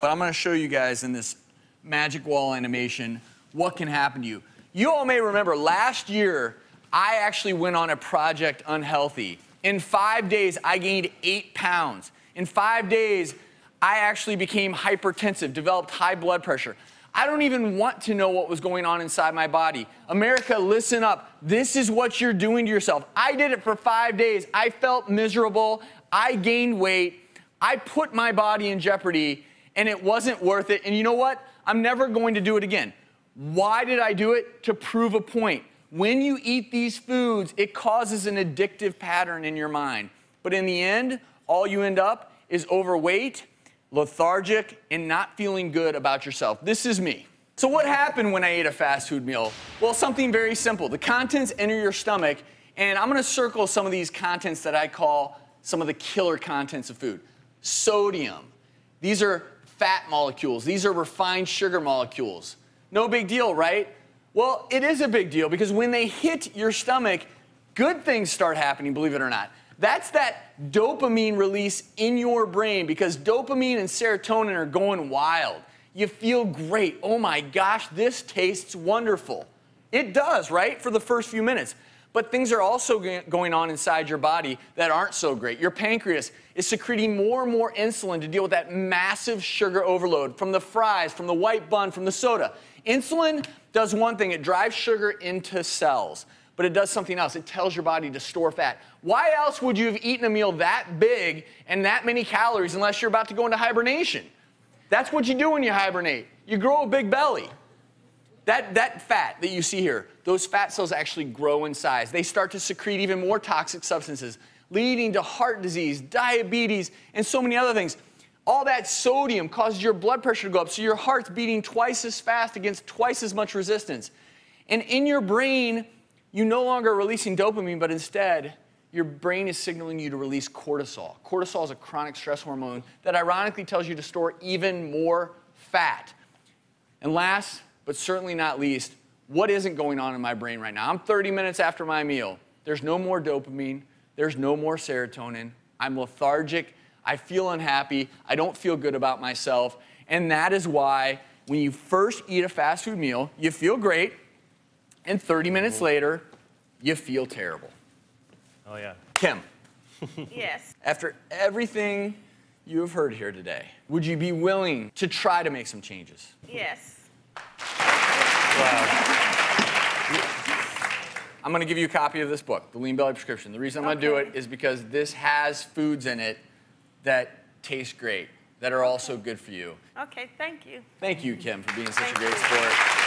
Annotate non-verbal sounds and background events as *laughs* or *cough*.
But I'm gonna show you guys in this magic wall animation what can happen to you. You all may remember last year, I actually went on a project unhealthy. In five days, I gained eight pounds. In five days, I actually became hypertensive, developed high blood pressure. I don't even want to know what was going on inside my body. America, listen up. This is what you're doing to yourself. I did it for five days. I felt miserable. I gained weight. I put my body in jeopardy, and it wasn't worth it. And you know what? I'm never going to do it again. Why did I do it? To prove a point. When you eat these foods, it causes an addictive pattern in your mind. But in the end, all you end up is overweight, lethargic, and not feeling good about yourself. This is me. So, what happened when I ate a fast food meal? Well, something very simple. The contents enter your stomach, and I'm gonna circle some of these contents that I call some of the killer contents of food. Sodium. These are fat molecules, these are refined sugar molecules. No big deal, right? Well, it is a big deal because when they hit your stomach, good things start happening, believe it or not. That's that dopamine release in your brain because dopamine and serotonin are going wild. You feel great. Oh my gosh, this tastes wonderful. It does, right? For the first few minutes. But things are also going on inside your body that aren't so great. Your pancreas is secreting more and more insulin to deal with that massive sugar overload from the fries, from the white bun, from the soda. Insulin does one thing it drives sugar into cells, but it does something else. It tells your body to store fat. Why else would you have eaten a meal that big and that many calories unless you're about to go into hibernation? That's what you do when you hibernate. You grow a big belly. That, that fat that you see here, those fat cells actually grow in size. They start to secrete even more toxic substances, leading to heart disease, diabetes, and so many other things. All that sodium causes your blood pressure to go up, so your heart's beating twice as fast against twice as much resistance. And in your brain, you no longer are releasing dopamine, but instead, your brain is signaling you to release cortisol. Cortisol is a chronic stress hormone that ironically tells you to store even more fat. And last, but certainly not least, what isn't going on in my brain right now? I'm 30 minutes after my meal. There's no more dopamine, there's no more serotonin. I'm lethargic, I feel unhappy, I don't feel good about myself. And that is why when you first eat a fast food meal, you feel great, and 30 minutes mm-hmm. later, you feel terrible. Oh, yeah. Kim. *laughs* yes. After everything you have heard here today, would you be willing to try to make some changes? Yes. I'm going to give you a copy of this book, The Lean Belly Prescription. The reason I'm going to do it is because this has foods in it that taste great, that are also good for you. Okay, thank you. Thank you, Kim, for being such Thank a great you. sport.